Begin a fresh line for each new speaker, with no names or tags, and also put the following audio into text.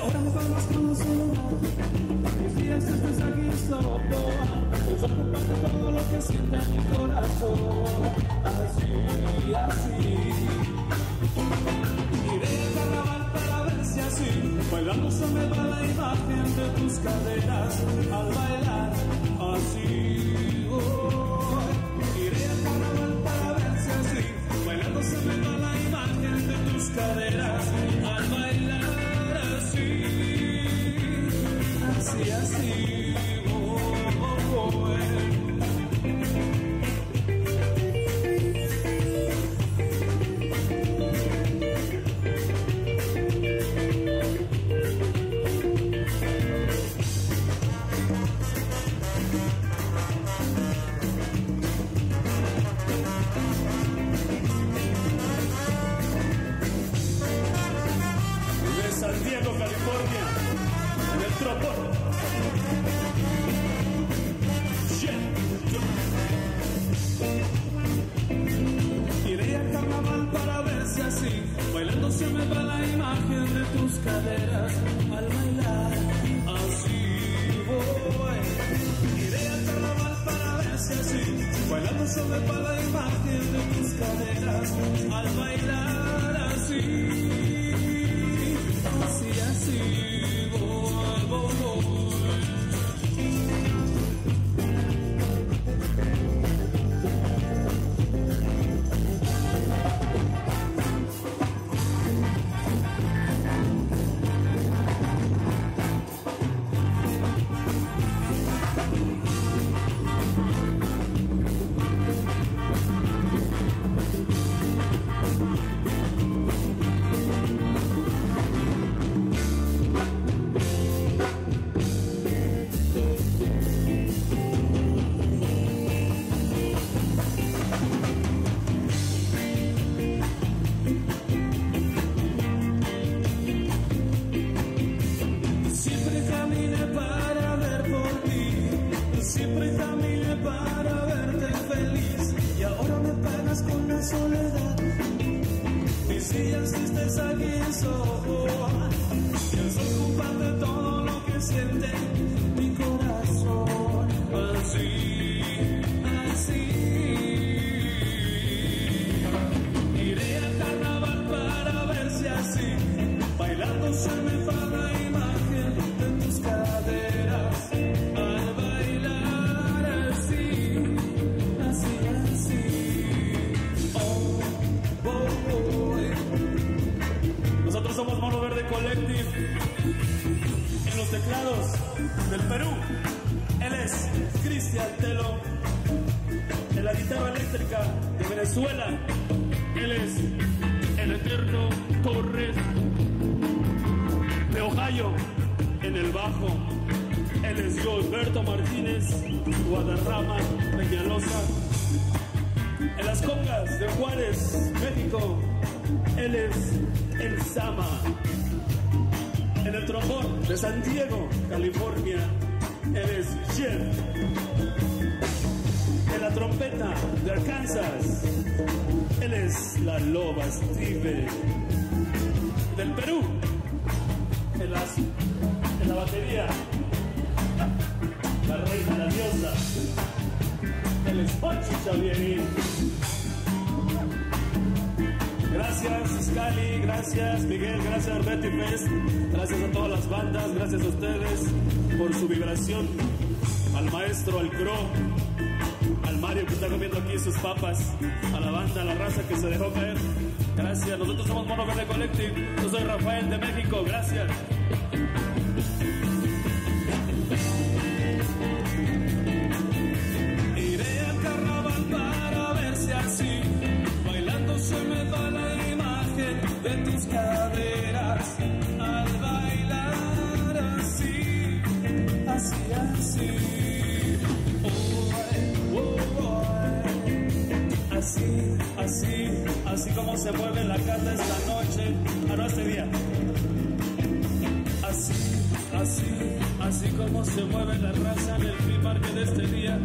ahora me pagas con la soledad. Mis días estás aquí solo, pensando de todo lo que siente mi corazón. Así, así. Iré al carnaval para ver si así, bailando se me va la imagen de tus caderas al bailar. Así, oh. Iré al carnaval para ver si así, bailando se me va la imagen de tus caderas así, así. Caderas al bailar. Así voy. Iré al carnaval para ver si así, bailando me va la imagen de tus caderas al bailar. Días estés aquí solo, pienso culpar de todo lo que siente teclados del Perú, él es Cristian Telo. En la guitarra eléctrica de Venezuela, él es el Eterno Torres. De Ohio, en el bajo, él es Gilberto Martínez, Guadarrama, Peñalosa. En las congas de Juárez, México, él es el Sama. En el trombón de San Diego, California, él es Jeff. En la trompeta de Arkansas, él es la loba Steve. Del Perú, en, las, en la batería, Gracias. Miguel, gracias. Betty Fest, gracias a todas las bandas, gracias a ustedes por su vibración, al maestro, al Cro, al Mario que está comiendo aquí sus papas, a la banda, a la raza que se dejó caer. Gracias, nosotros somos Mono Verde Collective, yo soy Rafael de México, gracias. Tus caderas. Al bailar así, así, así. Oh, oh, oh. Así, así, como se mueve la carta esta noche, a este día. Así, así, así como se mueve la raza en el free de este día.